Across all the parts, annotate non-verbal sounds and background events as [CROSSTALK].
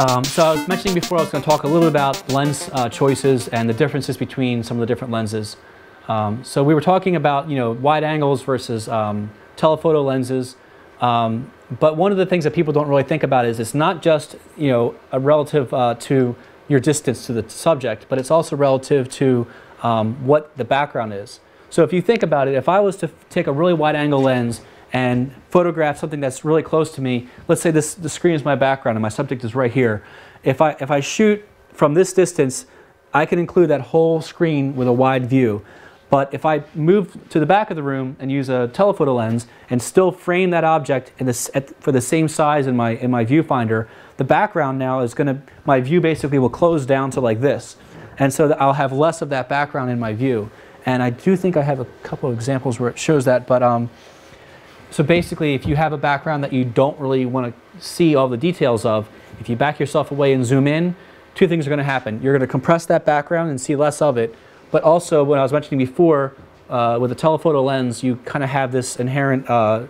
Um, so I was mentioning before I was going to talk a little bit about lens uh, choices and the differences between some of the different lenses. Um, so we were talking about you know wide angles versus um, telephoto lenses. Um, but one of the things that people don't really think about is it's not just you know relative uh, to your distance to the subject, but it's also relative to um, what the background is. So if you think about it, if I was to take a really wide angle lens and photograph something that's really close to me, let's say this the screen is my background and my subject is right here. If I if I shoot from this distance, I can include that whole screen with a wide view. But if I move to the back of the room and use a telephoto lens and still frame that object this, at, for the same size in my, in my viewfinder, the background now is going to, my view basically will close down to like this. And so I'll have less of that background in my view. And I do think I have a couple of examples where it shows that. But um, so basically, if you have a background that you don't really want to see all the details of, if you back yourself away and zoom in, two things are going to happen. You're going to compress that background and see less of it. But also, what I was mentioning before, uh, with a telephoto lens, you kind of have this inherent uh,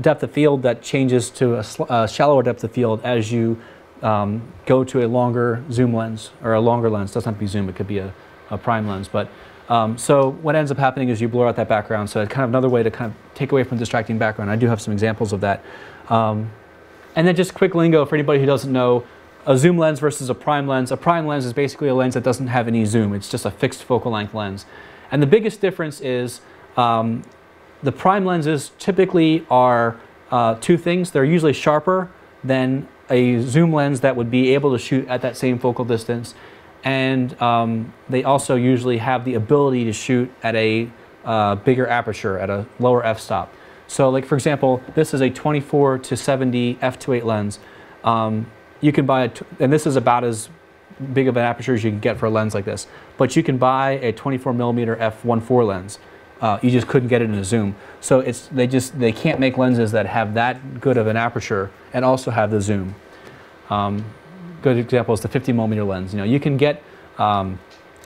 depth of field that changes to a, a, shallower depth of field as you um, go to a longer zoom lens or a longer lens. It doesn't have to be zoom; it could be a, a prime lens. But um, so what ends up happening is you blur out that background. So it's kind of another way to kind of take away from distracting background. I do have some examples of that. Um, and then just quick lingo for anybody who doesn't know, a zoom lens versus a prime lens. A prime lens is basically a lens that doesn't have any zoom. It's just a fixed focal length lens. And the biggest difference is um, the prime lenses typically are uh, two things. They're usually sharper than a zoom lens that would be able to shoot at that same focal distance. And um, they also usually have the ability to shoot at a uh, bigger aperture, at a lower f-stop. So like for example, this is a 24 to 70 f2.8 lens. Um, you can buy, a and this is about as big of an aperture as you can get for a lens like this, but you can buy a 24 millimeter f1.4 lens. Uh, you just couldn't get it in a zoom. So it's, they just, they can't make lenses that have that good of an aperture and also have the zoom. Um, good example is the 50 millimeter lens. You know, you can get, um,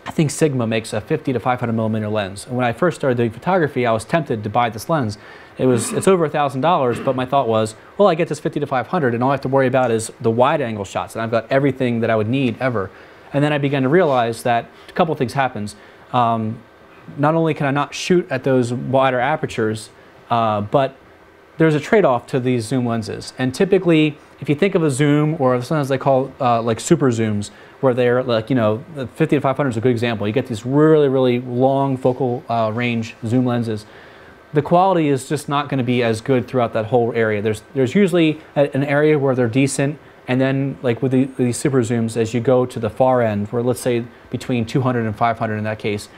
I think Sigma makes a 50 to 500 millimeter lens. And when I first started doing photography, I was tempted to buy this lens. It was, it's over a thousand dollars, but my thought was, well, I get this 50 to 500 and all I have to worry about is the wide angle shots. And I've got everything that I would need ever. And then I began to realize that a couple things happens. Um, not only can I not shoot at those wider apertures, uh, but there's a trade-off to these zoom lenses. And typically, if you think of a zoom, or sometimes they call uh, like super zooms, where they're like, you know, the 50 to 500 is a good example. You get these really, really long focal uh, range zoom lenses. The quality is just not going to be as good throughout that whole area. There's, there's usually a, an area where they're decent, and then like with, the, these super zooms, as you go to the far end, where let's say between 200 and 500 in that case,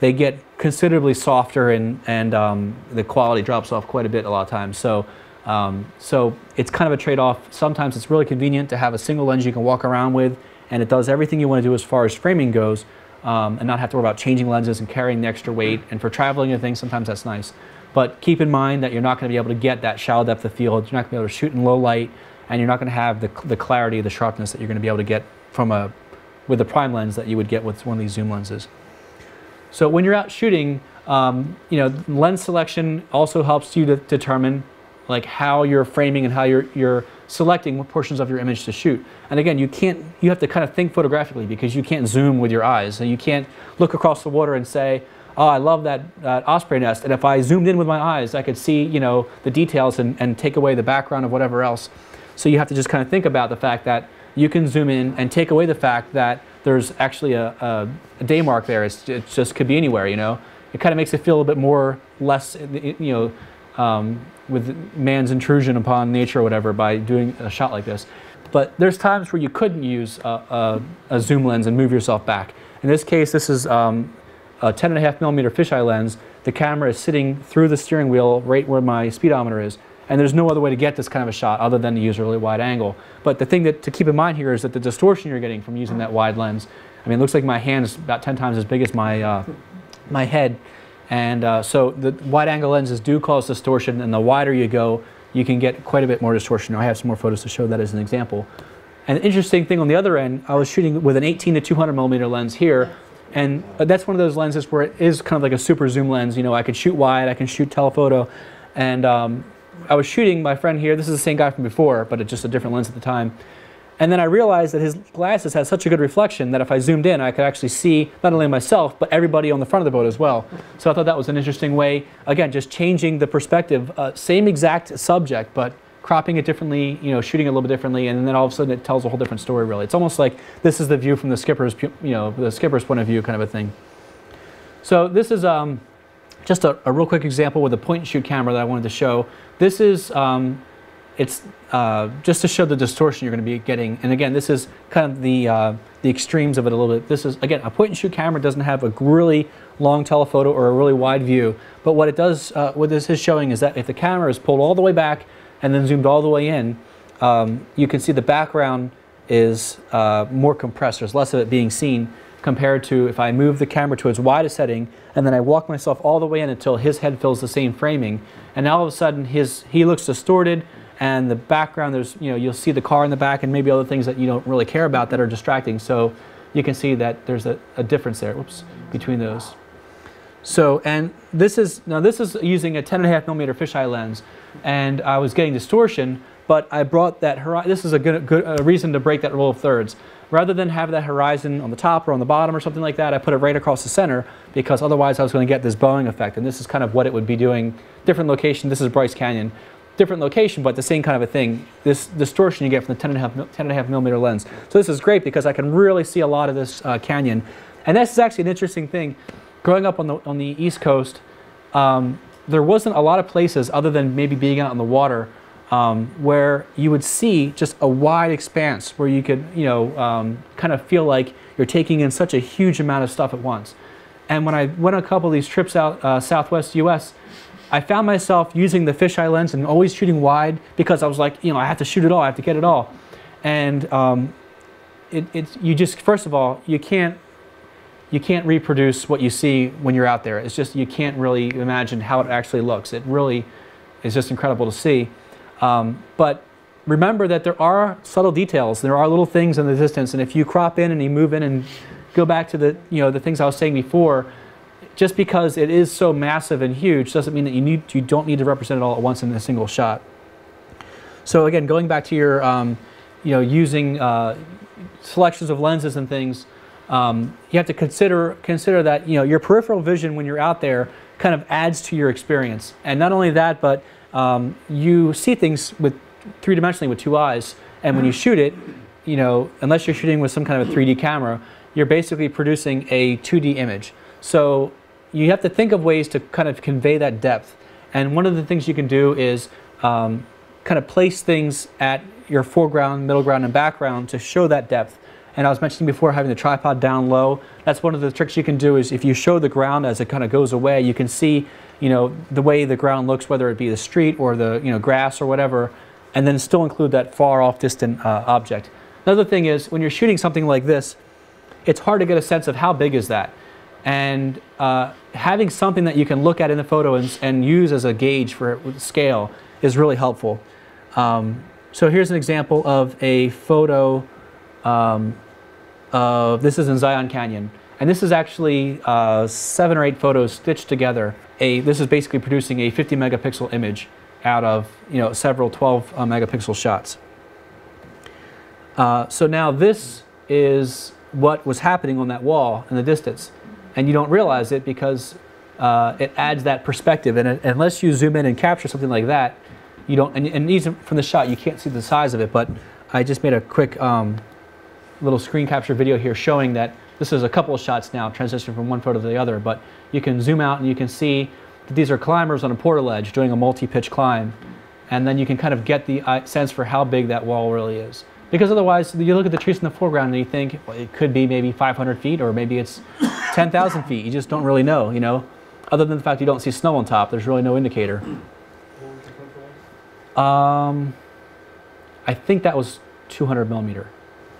they get considerably softer and, and um, the quality drops off quite a bit a lot of times. So, um, so it's kind of a trade-off. Sometimes it's really convenient to have a single lens you can walk around with and it does everything you want to do as far as framing goes um, and not have to worry about changing lenses and carrying the extra weight. And for traveling and things, sometimes that's nice. But keep in mind that you're not going to be able to get that shallow depth of field. You're not going to be able to shoot in low light and you're not going to have the, the clarity, the sharpness that you're going to be able to get from a, with a prime lens that you would get with one of these zoom lenses. So when you're out shooting, um, you know, lens selection also helps you to determine like how you're framing and how you're, you're selecting what portions of your image to shoot. And again, you can't, you have to kind of think photographically because you can't zoom with your eyes. And you can't look across the water and say, oh, I love that, that osprey nest. And if I zoomed in with my eyes, I could see, you know, the details and, and take away the background of whatever else. So you have to just kind of think about the fact that you can zoom in and take away the fact that there's actually a, a, a day mark there. It's, it just could be anywhere, you know. It kind of makes it feel a bit more less, you know, um, with man's intrusion upon nature or whatever by doing a shot like this. But there's times where you couldn't use a, a, a zoom lens and move yourself back. In this case, this is um, a 10 and a half millimeter fisheye lens. The camera is sitting through the steering wheel right where my speedometer is. And there's no other way to get this kind of a shot other than to use a really wide angle. But the thing that to keep in mind here is that the distortion you're getting from using that wide lens, I mean, it looks like my hand is about 10 times as big as my, uh, my head. And uh, so the wide angle lenses do cause distortion, and the wider you go, you can get quite a bit more distortion. I have some more photos to show that as an example. And the interesting thing on the other end, I was shooting with an 18 to 200 millimeter lens here, and that's one of those lenses where it is kind of like a super zoom lens. You know, I could shoot wide, I can shoot telephoto, and um, I was shooting my friend here. This is the same guy from before, but it's just a different lens at the time. And then I realized that his glasses had such a good reflection that if I zoomed in, I could actually see not only myself, but everybody on the front of the boat as well. So I thought that was an interesting way, again, just changing the perspective, uh, same exact subject, but cropping it differently, you know, shooting it a little bit differently, and then all of a sudden it tells a whole different story, really. It's almost like this is the view from the skipper's, you know, the skipper's point of view kind of a thing. So this is um, just a, a, real quick example with a point and shoot camera that I wanted to show. This is um, it's uh, just to show the distortion you're going to be getting. And again, this is kind of the, uh, the extremes of it a little bit. This is, again, a point and shoot camera doesn't have a really long telephoto or a really wide view. But what it does, uh, what this is showing is that if the camera is pulled all the way back and then zoomed all the way in, um, you can see the background is uh, more compressed. There's less of it being seen compared to if I move the camera to its widest setting and then I walk myself all the way in until his head fills the same framing. And now all of a sudden his, he looks distorted, and the background there's you know you'll see the car in the back and maybe other things that you don't really care about that are distracting. So you can see that there's a, a difference there. Whoops between those. So and this is now this is using a 10.5 millimeter fisheye lens. And I was getting distortion but I brought that horizon this is a good, good a reason to break that rule of thirds. Rather than have that horizon on the top or on the bottom or something like that I put it right across the center because otherwise I was going to get this bowing effect. And this is kind of what it would be doing. Different location. This is Bryce Canyon different location, but the same kind of a thing. This distortion you get from the 10.5 10 millimeter lens. So this is great because I can really see a lot of this uh, canyon. And this is actually an interesting thing. Growing up on the, on the East Coast, um, there wasn't a lot of places other than maybe being out on the water um, where you would see just a wide expanse where you could, you know, um, kind of feel like you're taking in such a huge amount of stuff at once. And when I went on a couple of these trips out uh, Southwest U.S., I found myself using the fisheye lens and always shooting wide because I was like, you know, I have to shoot it all, I have to get it all. And um, it, it's, you just, first of all, you can't, you can't reproduce what you see when you're out there. It's just, you can't really imagine how it actually looks. It really is just incredible to see. Um, but remember that there are subtle details. There are little things in the distance. And if you crop in and you move in and go back to the, you know, the things I was saying before, just because it is so massive and huge doesn't mean that you, need, you don't need to represent it all at once in a single shot. So again, going back to your, um, you know, using uh, selections of lenses and things, um, you have to consider, consider that, you know, your peripheral vision when you're out there kind of adds to your experience. And not only that, but um, you see things with three-dimensionally with two eyes. And when you shoot it, you know, unless you're shooting with some kind of a 3D camera, you're basically producing a 2D image. So you have to think of ways to kind of convey that depth. And one of the things you can do is um, kind of place things at your foreground, middle ground, and background to show that depth. And I was mentioning before having the tripod down low. That's one of the tricks you can do is if you show the ground as it kind of goes away, you can see, you know, the way the ground looks, whether it be the street or the, you know, grass or whatever, and then still include that far off distant uh, object. Another thing is when you're shooting something like this, it's hard to get a sense of how big is that. And uh, having something that you can look at in the photo and, and use as a gauge for scale is really helpful. Um, so here's an example of a photo um, of, this is in Zion Canyon. And this is actually uh, seven or eight photos stitched together. A, this is basically producing a 50 megapixel image out of you know, several 12 uh, megapixel shots. Uh, so now this is what was happening on that wall in the distance and you don't realize it because uh, it adds that perspective. And unless you zoom in and capture something like that, you don't, and, and even from the shot, you can't see the size of it. But I just made a quick um, little screen capture video here showing that this is a couple of shots now, transition from one photo to the other. But you can zoom out and you can see that these are climbers on a portaledge doing a multi-pitch climb. And then you can kind of get the uh, sense for how big that wall really is. Because otherwise, you look at the trees in the foreground and you think well, it could be maybe 500 feet or maybe it's [LAUGHS] 10,000 feet. You just don't really know, you know. Other than the fact you don't see snow on top, there's really no indicator. Um, I think that was 200 millimeter.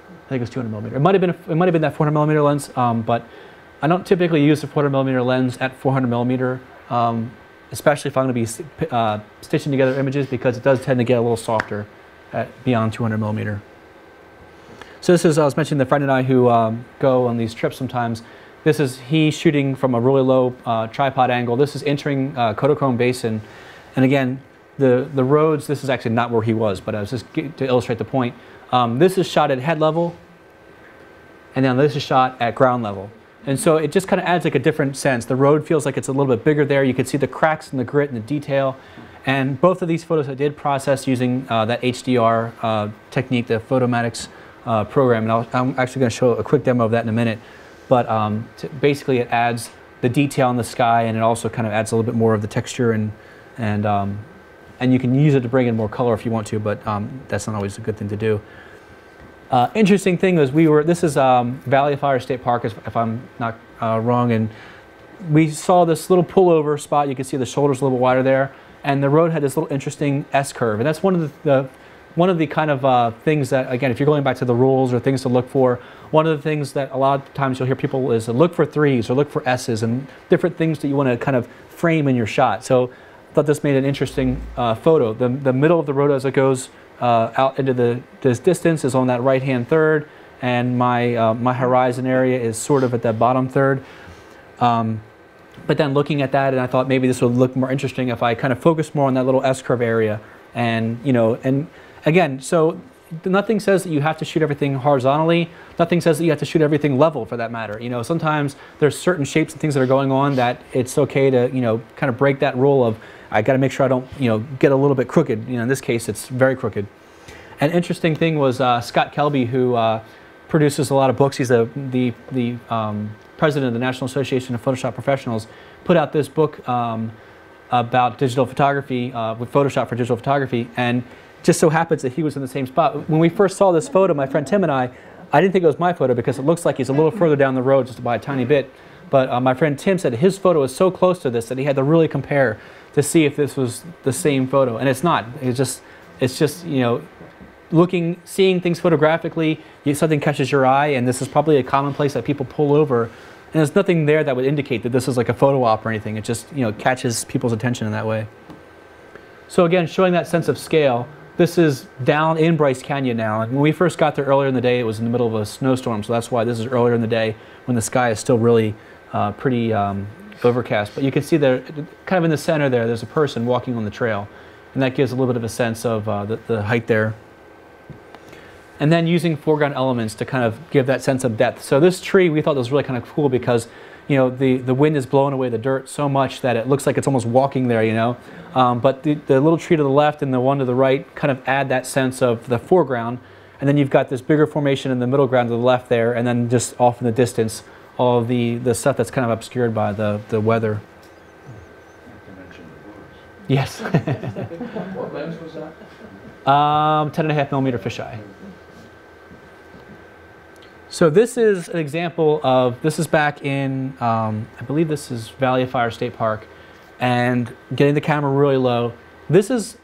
I think it was 200 millimeter. It might have been it might have been that 400 millimeter lens, um, but I don't typically use the 400 millimeter lens at 400 millimeter, um, especially if I'm going to be uh, stitching together images because it does tend to get a little softer at beyond 200 millimeter. So this is, I was mentioning the friend and I who um, go on these trips sometimes. This is he shooting from a really low uh, tripod angle. This is entering uh, Kodachrome Basin. And again, the, the roads, this is actually not where he was, but I was just to illustrate the point. Um, this is shot at head level, and then this is shot at ground level. And so it just kind of adds like a different sense. The road feels like it's a little bit bigger there. You can see the cracks and the grit and the detail. And both of these photos I did process using uh, that HDR uh, technique, the Photomatix uh, program. And I'll, I'm actually going to show a quick demo of that in a minute. But um, basically it adds the detail in the sky and it also kind of adds a little bit more of the texture and, and, um, and you can use it to bring in more color if you want to, but um, that's not always a good thing to do. Uh, interesting thing was we were, this is um, Valley Fire State Park, if I'm not uh, wrong, and we saw this little pullover spot. You can see the shoulders a little wider there, and the road had this little interesting S curve, and that's one of the, the one of the kind of uh, things that, again, if you're going back to the rules or things to look for, one of the things that a lot of times you'll hear people is look for threes or look for S's and different things that you want to kind of frame in your shot. So I thought this made an interesting uh, photo. The, the middle of the road as it goes uh, out into the this distance is on that right hand third and my, uh, my horizon area is sort of at that bottom third. Um, but then looking at that and I thought maybe this would look more interesting if I kind of focus more on that little S-curve area and you know and again so nothing says that you have to shoot everything horizontally nothing says that you have to shoot everything level for that matter you know sometimes there's certain shapes and things that are going on that it's okay to you know kind of break that rule of I got to make sure I don't, you know, get a little bit crooked. You know, in this case, it's very crooked. An interesting thing was uh, Scott Kelby, who uh, produces a lot of books. He's the, the um, president of the National Association of Photoshop Professionals, put out this book um, about digital photography, uh, with Photoshop for digital photography, and just so happens that he was in the same spot. When we first saw this photo, my friend Tim and I, I didn't think it was my photo because it looks like he's a little further down the road just by a tiny bit. But uh, my friend Tim said his photo is so close to this that he had to really compare to see if this was the same photo. And it's not. It's just, it's just you know, looking, seeing things photographically, you, something catches your eye, and this is probably a common place that people pull over. And there's nothing there that would indicate that this is like a photo op or anything. It just you know catches people's attention in that way. So again, showing that sense of scale. This is down in Bryce Canyon now. And when we first got there earlier in the day, it was in the middle of a snowstorm, so that's why this is earlier in the day when the sky is still really uh, pretty um, overcast. But you can see there, kind of in the center there, there's a person walking on the trail. And that gives a little bit of a sense of uh, the, the height there. And then using foreground elements to kind of give that sense of depth. So this tree we thought was really kind of cool because you know, the, the wind is blowing away the dirt so much that it looks like it's almost walking there, you know. Um, but the, the little tree to the left and the one to the right kind of add that sense of the foreground. And then you've got this bigger formation in the middle ground to the left there, and then just off in the distance, all the, the stuff that's kind of obscured by the, the weather. Yes. [LAUGHS] what lens was that? Um, 10 and a half millimeter fisheye. So this is an example of, this is back in, um, I believe this is Valley of Fire State Park, and getting the camera really low. This is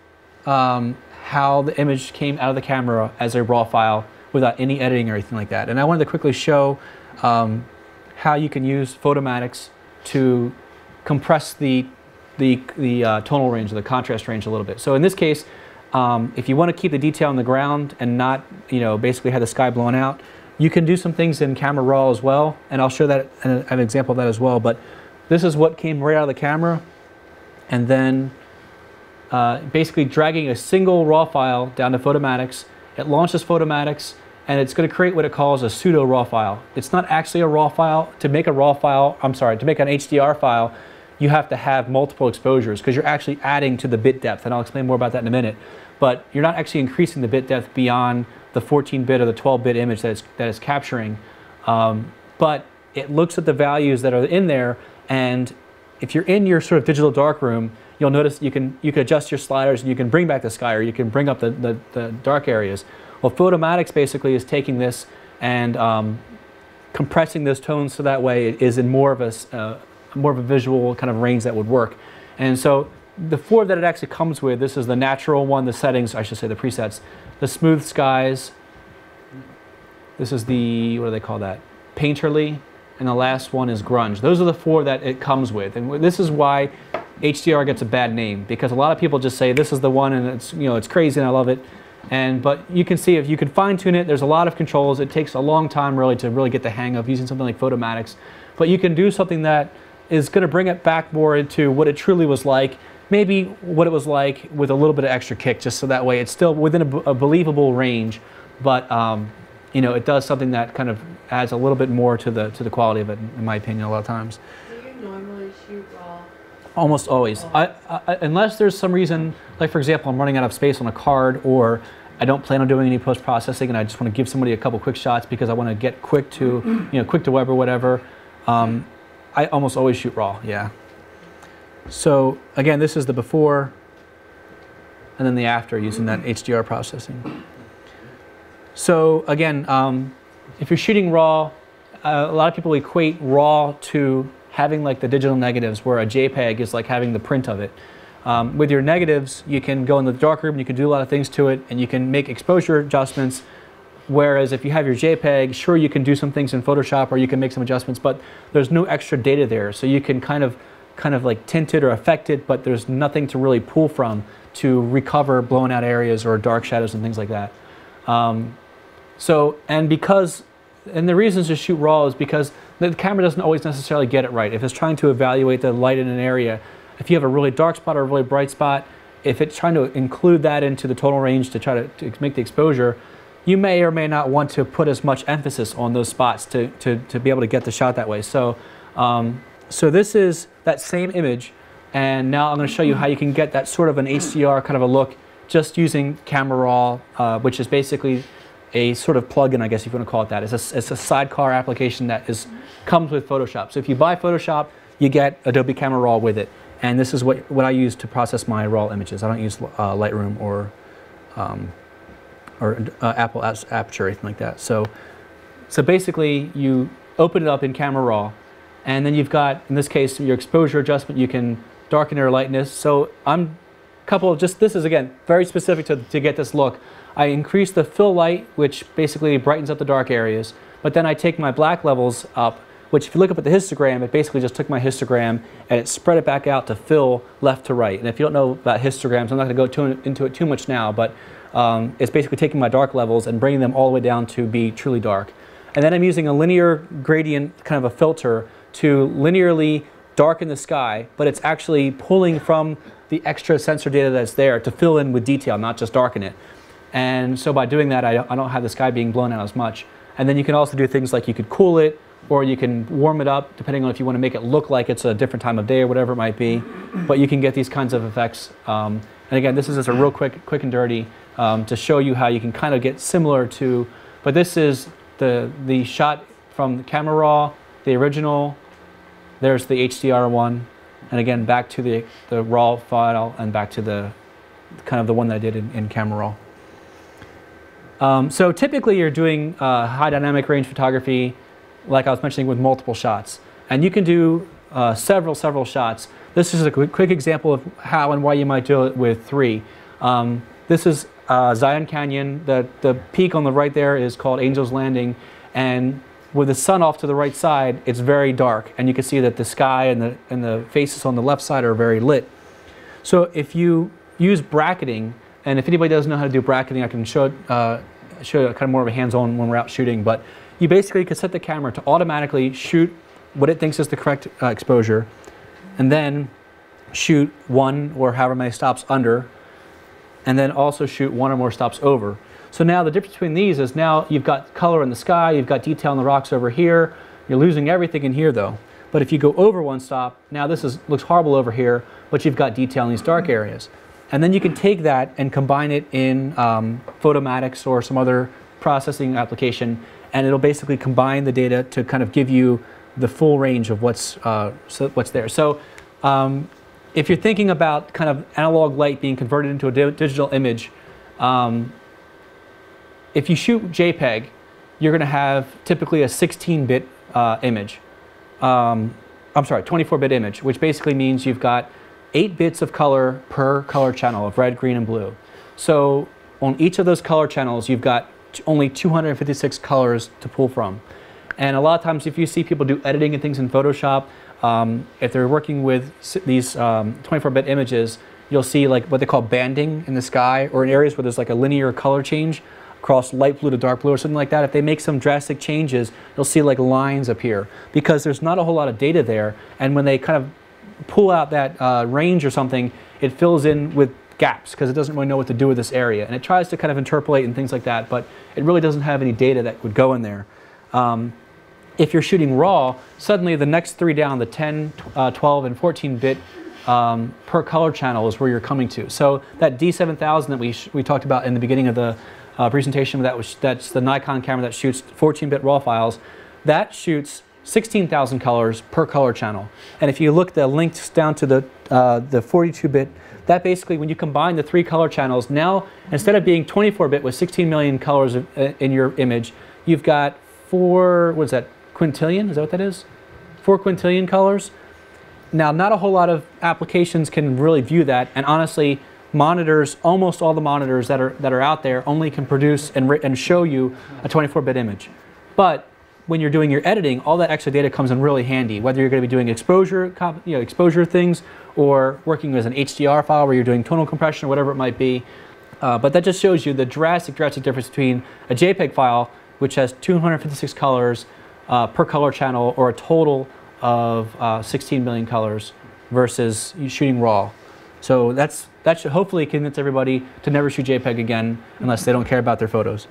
um, how the image came out of the camera as a raw file without any editing or anything like that. And I wanted to quickly show um, how you can use Photomatix to compress the, the, the uh, tonal range or the contrast range a little bit. So in this case, um, if you want to keep the detail on the ground and not, you know, basically have the sky blown out, you can do some things in Camera Raw as well, and I'll show that an, an example of that as well. But this is what came right out of the camera, and then uh, basically dragging a single raw file down to Photomatix. It launches Photomatix, and it's going to create what it calls a pseudo raw file. It's not actually a raw file. To make a raw file, I'm sorry, to make an HDR file, you have to have multiple exposures because you're actually adding to the bit depth, and I'll explain more about that in a minute. But you're not actually increasing the bit depth beyond the 14-bit or the 12-bit image that it's, that it's capturing. Um, but it looks at the values that are in there, and if you're in your sort of digital darkroom, you'll notice you can you can adjust your sliders and you can bring back the sky or you can bring up the, the, the dark areas. Well, Photomatix basically is taking this and um, compressing those tones so that way it is in more of a uh, more of a visual kind of range that would work. And so the four that it actually comes with, this is the natural one, the settings, I should say the presets, the smooth skies. This is the, what do they call that? Painterly. And the last one is grunge. Those are the four that it comes with. And this is why HDR gets a bad name because a lot of people just say this is the one and it's, you know, it's crazy and I love it. And, but you can see if you can fine tune it, there's a lot of controls. It takes a long time really to really get the hang of using something like Photomatix. But you can do something that is going to bring it back more into what it truly was like. Maybe what it was like with a little bit of extra kick, just so that way it's still within a, a believable range, but um, you know, it does something that kind of adds a little bit more to the to the quality of it, in my opinion, a lot of times. Do you normally shoot raw? Almost always, I, I, unless there's some reason, like for example, I'm running out of space on a card, or I don't plan on doing any post processing, and I just want to give somebody a couple quick shots because I want to get quick to, you know, quick to web or whatever. Um, I almost always shoot raw. Yeah. So again, this is the before, and then the after using that HDR processing. So again, um, if you're shooting raw, uh, a lot of people equate raw to having like the digital negatives, where a JPEG is like having the print of it. Um, with your negatives, you can go in the darkroom, you can do a lot of things to it, and you can make exposure adjustments. Whereas if you have your JPEG, sure you can do some things in Photoshop or you can make some adjustments, but there's no extra data there, so you can kind of kind of like tinted or affected, but there's nothing to really pull from to recover blown out areas or dark shadows and things like that. Um, so, and because, and the reasons to shoot RAW is because the camera doesn't always necessarily get it right. If it's trying to evaluate the light in an area, if you have a really dark spot or a really bright spot, if it's trying to include that into the total range to try to, to make the exposure, you may or may not want to put as much emphasis on those spots to, to, to be able to get the shot that way. So, um, so this is that same image, and now I'm going to show you how you can get that sort of an HDR kind of a look just using Camera Raw, uh, which is basically a sort of plugin, I guess if you want to call it that. It's a, it's a sidecar application that is comes with Photoshop. So if you buy Photoshop, you get Adobe Camera Raw with it. And this is what, what I use to process my RAW images. I don't use uh, Lightroom or, um, or uh, Apple Aperture or anything like that. So, so basically, you open it up in Camera Raw, and then you've got, in this case, your exposure adjustment. You can darken or lightness. So I'm a couple of just, this is again, very specific to, to get this look. I increase the fill light, which basically brightens up the dark areas, but then I take my black levels up, which if you look up at the histogram, it basically just took my histogram and it spread it back out to fill left to right. And if you don't know about histograms, I'm not gonna go too, into it too much now, but um, it's basically taking my dark levels and bringing them all the way down to be truly dark. And then I'm using a linear gradient kind of a filter to linearly darken the sky, but it's actually pulling from the extra sensor data that's there to fill in with detail, not just darken it. And so by doing that, I, I don't have the sky being blown out as much. And then you can also do things like you could cool it, or you can warm it up, depending on if you want to make it look like it's a different time of day or whatever it might be. But you can get these kinds of effects. Um, and again, this is just a real quick, quick and dirty um, to show you how you can kind of get similar to, but this is the, the shot from the camera raw, the original, there's the HDR one, and again back to the, the raw file and back to the kind of the one that I did in, in camera raw. Um, so typically you're doing uh, high dynamic range photography, like I was mentioning, with multiple shots. And you can do uh, several, several shots. This is a quick, quick, example of how and why you might do it with three. Um, this is uh, Zion Canyon. The, the peak on the right there is called Angel's Landing. And with the sun off to the right side, it's very dark. And you can see that the sky and the, and the faces on the left side are very lit. So if you use bracketing, and if anybody doesn't know how to do bracketing, I can show, uh, show kind of more of a hands-on when we're out shooting. But you basically can set the camera to automatically shoot what it thinks is the correct uh, exposure, and then shoot one or however many stops under, and then also shoot one or more stops over. So now the difference between these is now you've got color in the sky, you've got detail in the rocks over here. You're losing everything in here though. But if you go over one stop, now this is, looks horrible over here, but you've got detail in these dark areas. And then you can take that and combine it in um, Photomatix or some other processing application, and it'll basically combine the data to kind of give you the full range of what's, uh, so what's there. So um, if you're thinking about kind of analog light being converted into a di digital image, um, if you shoot JPEG, you're going to have typically a 16-bit uh, image. Um, I'm sorry, 24-bit image, which basically means you've got 8 bits of color per color channel of red, green, and blue. So on each of those color channels, you've got only 256 colors to pull from. And a lot of times if you see people do editing and things in Photoshop, um, if they're working with these 24-bit um, images, you'll see like what they call banding in the sky or in areas where there's like a linear color change across light blue to dark blue or something like that, if they make some drastic changes, you'll see like lines appear because there's not a whole lot of data there. And when they kind of pull out that uh, range or something, it fills in with gaps because it doesn't really know what to do with this area. And it tries to kind of interpolate and things like that, but it really doesn't have any data that would go in there. Um, if you're shooting RAW, suddenly the next three down, the 10, uh, 12, and 14 bit um, per color channel is where you're coming to. So that D7000 that we, we talked about in the beginning of the uh, presentation, that was, that's the Nikon camera that shoots 14 bit RAW files, that shoots 16,000 colors per color channel. And if you look the links down to the, uh, the 42-bit, that basically, when you combine the three color channels, now instead of being 24-bit with 16 million colors of, uh, in your image, you've got four, what is that, quintillion? Is that what that is? Four quintillion colors. Now, not a whole lot of applications can really view that, and honestly, monitors, almost all the monitors that are, that are out there only can produce and, and show you a 24-bit image. But when you're doing your editing, all that extra data comes in really handy, whether you're going to be doing exposure, you know, exposure things or working as an HDR file where you're doing tonal compression or whatever it might be. Uh, but that just shows you the drastic, drastic difference between a JPEG file, which has 256 colors uh, per color channel, or a total of uh, 16 million colors, versus shooting RAW. So that's, that should hopefully convince everybody to never shoot JPEG again unless they don't care about their photos.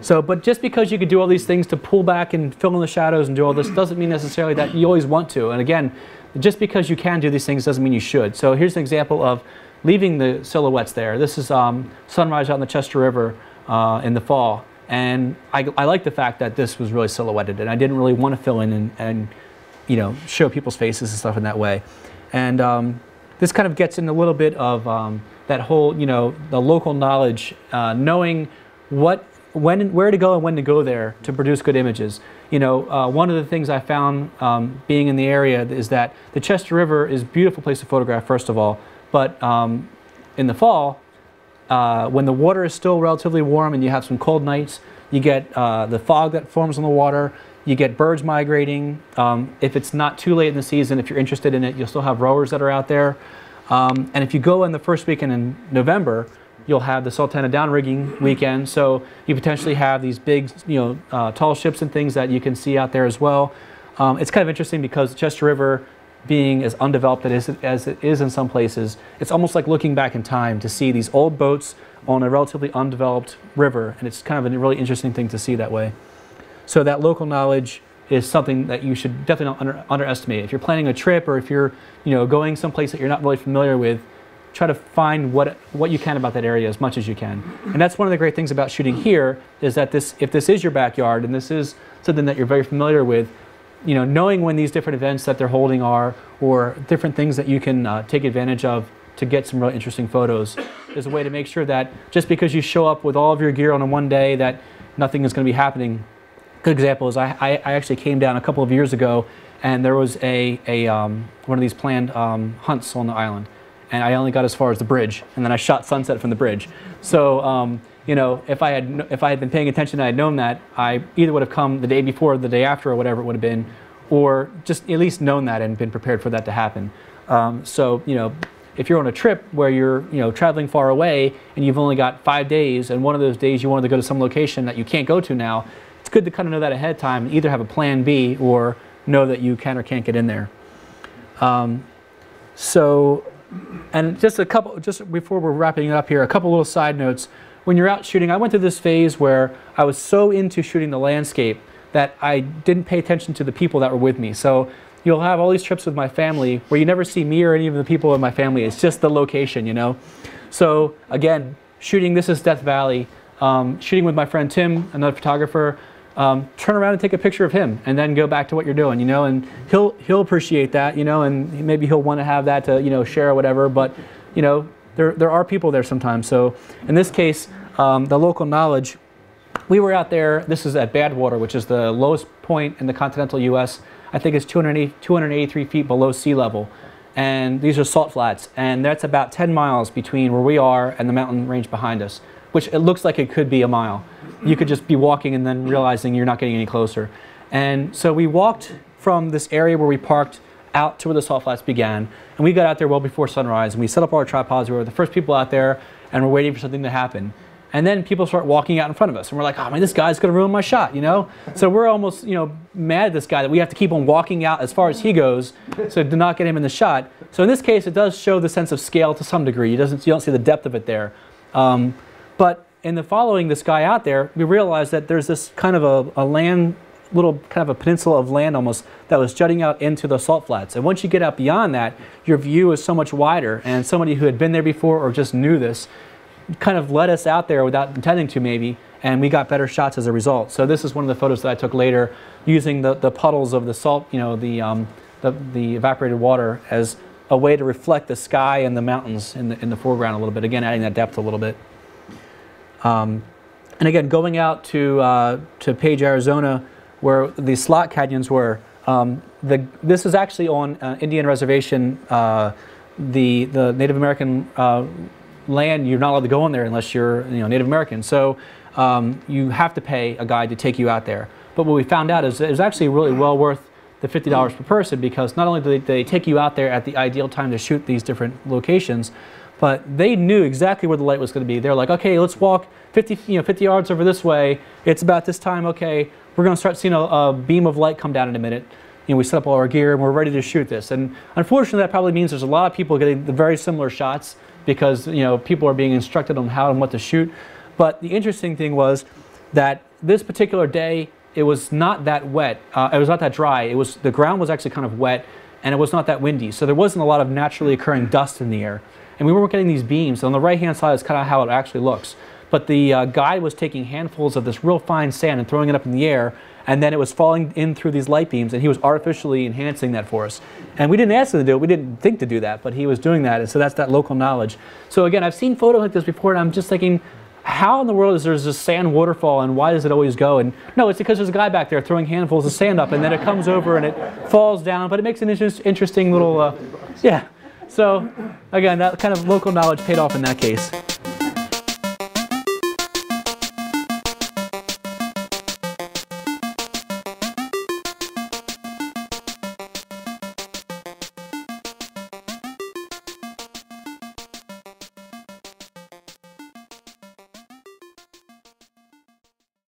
So, but just because you could do all these things to pull back and fill in the shadows and do all this doesn't mean necessarily that you always want to. And again, just because you can do these things doesn't mean you should. So here's an example of leaving the silhouettes there. This is um, sunrise out in the Chester River uh, in the fall. And I, I like the fact that this was really silhouetted and I didn't really want to fill in and, and you know, show people's faces and stuff in that way. And um, this kind of gets in a little bit of um, that whole, you know, the local knowledge, uh, knowing what when, where to go and when to go there to produce good images. You know, uh, one of the things I found um, being in the area is that the Chester River is a beautiful place to photograph, first of all, but um, in the fall, uh, when the water is still relatively warm and you have some cold nights, you get uh, the fog that forms on the water, you get birds migrating. Um, if it's not too late in the season, if you're interested in it, you'll still have rowers that are out there. Um, and if you go in the first weekend in November, you'll have the Sultana downrigging weekend. So you potentially have these big, you know, uh, tall ships and things that you can see out there as well. Um, it's kind of interesting because Chester River, being as undeveloped as it is in some places, it's almost like looking back in time to see these old boats on a relatively undeveloped river. And it's kind of a really interesting thing to see that way. So that local knowledge is something that you should definitely not under, underestimate. If you're planning a trip or if you're, you know, going someplace that you're not really familiar with, try to find what, what you can about that area as much as you can. And that's one of the great things about shooting here is that this, if this is your backyard and this is something that you're very familiar with, you know, knowing when these different events that they're holding are or different things that you can uh, take advantage of to get some really interesting photos is a way to make sure that just because you show up with all of your gear on a one day that nothing is going to be happening. Good example is I, I, actually came down a couple of years ago and there was a, a um, one of these planned um, hunts on the island and I only got as far as the bridge, and then I shot sunset from the bridge. So, um, you know, if I had if I had been paying attention, and I had known that, I either would have come the day before, the day after, or whatever it would have been, or just at least known that and been prepared for that to happen. Um, so, you know, if you're on a trip where you're, you know, traveling far away and you've only got five days, and one of those days you wanted to go to some location that you can't go to now, it's good to kind of know that ahead of time and either have a plan B or know that you can or can't get in there. Um, so and just a couple, just before we're wrapping up here, a couple little side notes. When you're out shooting, I went through this phase where I was so into shooting the landscape that I didn't pay attention to the people that were with me. So you'll have all these trips with my family where you never see me or any of the people in my family. It's just the location, you know? So again, shooting, this is Death Valley. Um, shooting with my friend Tim, another photographer, um, turn around and take a picture of him and then go back to what you're doing, you know, and he'll, he'll appreciate that, you know, and maybe he'll want to have that to, you know, share or whatever, but, you know, there, there are people there sometimes. So in this case, um, the local knowledge, we were out there, this is at Badwater, which is the lowest point in the continental U.S. I think it's 280, 283 feet below sea level. And these are salt flats, and that's about 10 miles between where we are and the mountain range behind us, which it looks like it could be a mile you could just be walking and then realizing you're not getting any closer. And so we walked from this area where we parked out to where the salt flats began. And we got out there well before sunrise and we set up our tripods. We were the first people out there and we're waiting for something to happen. And then people start walking out in front of us, and we're like, "Oh man, this guy's gonna ruin my shot," you know. So we're almost, you know, mad at this guy that we have to keep on walking out as far as he goes, so to not get him in the shot. So in this case, it does show the sense of scale to some degree. Doesn't, you don't see the depth of it there. Um, but in the following this guy out there, we realized that there's this kind of a, a land little kind of a peninsula of land almost that was jutting out into the salt flats. And once you get out beyond that, your view is so much wider. And somebody who had been there before or just knew this kind of led us out there without intending to maybe, and we got better shots as a result. So this is one of the photos that I took later using the, the puddles of the salt, you know, the, um, the, the evaporated water as a way to reflect the sky and the mountains in the, in the foreground a little bit. Again, adding that depth a little bit. Um, and again, going out to, uh, to Page, Arizona, where the slot canyons were. Um, the, this is actually on uh, Indian reservation, uh, the, the Native American uh, land, you're not allowed to go in there unless you're you know, Native American. So um, you have to pay a guide to take you out there. But what we found out is it was actually really well worth the $50 per person because not only do they, they take you out there at the ideal time to shoot these different locations, but they knew exactly where the light was going to be. They're like, okay, let's walk 50, you know, 50 yards over this way. It's about this time. Okay, we're going to start seeing a, a, beam of light come down in a minute. You know, we set up all our gear and we're ready to shoot this. And unfortunately, that probably means there's a lot of people getting the very similar shots because you know people are being instructed on how and what to shoot. But the interesting thing was that this particular day, it was not that wet. Uh, it was not that dry. It was the ground was actually kind of wet, and it was not that windy. So there wasn't a lot of naturally occurring dust in the air. And we weren't getting these beams. On the right-hand side is kind of how it actually looks but the uh, guide was taking handfuls of this real fine sand and throwing it up in the air, and then it was falling in through these light beams, and he was artificially enhancing that for us. And we didn't ask him to do it, we didn't think to do that, but he was doing that, and so that's that local knowledge. So again, I've seen photos like this before, and I'm just thinking, how in the world is there this sand waterfall, and why does it always go? And no, it's because there's a guy back there throwing handfuls of sand up, and then it comes over and it falls down, but it makes an interesting little, uh, yeah. So again, that kind of local knowledge paid off in that case.